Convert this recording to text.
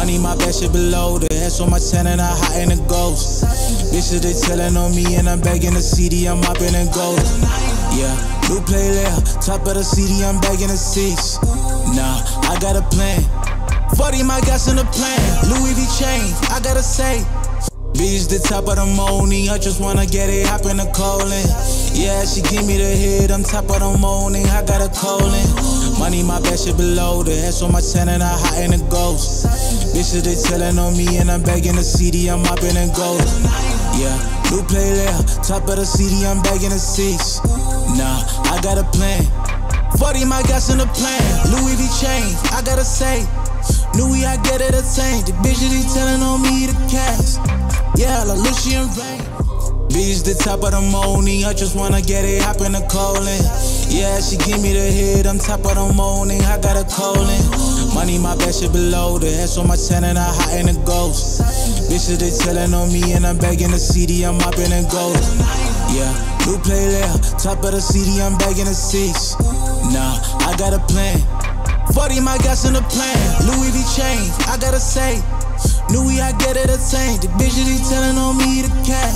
Money, my best shit below. The S on my 10 and I hot in the ghost. Bitches, they telling on me and I'm begging the CD, I'm mopping and gold. Yeah, new play there. Top of the CD, I'm begging the seats. Nah, I got a plan. 40 my gas in the plan. Louis V chain, I gotta say. Bitch, the top of the morning. I just wanna get it, hop in the colon. Yeah, she give me the hit, I'm top of the morning. I got a colon. Money, my best shit below. The S on my 10 and I hot in the ghost. Bitches, they telling on me and I'm begging the CD, I'm mopping and gold. Yeah, new play. Top of the CD, I'm begging the seats. Nah, I got a plan. 40 my gas in the plan. Louis V chain, I gotta say. Louis, I get it attained. The bitch that he telling on me the cash. Yeah, like Lucian Rain. Bitch, the top of the morning. I just wanna get it, hop in the colon. Yeah, she give me the hit. I'm top of the morning. I got a colon. Money, my best shit below. The S on my 10 and I hot in the ghost. Bitches, they telling on me and I'm begging the CD. I'm mopping and gold. Yeah, new play there. Top of the CD. I'm begging the seats. Nah, I got a plan. 40 my gas in the plan. Louis V chain, I gotta say. Louis, I get it attained. The bitch that he telling on me the cash.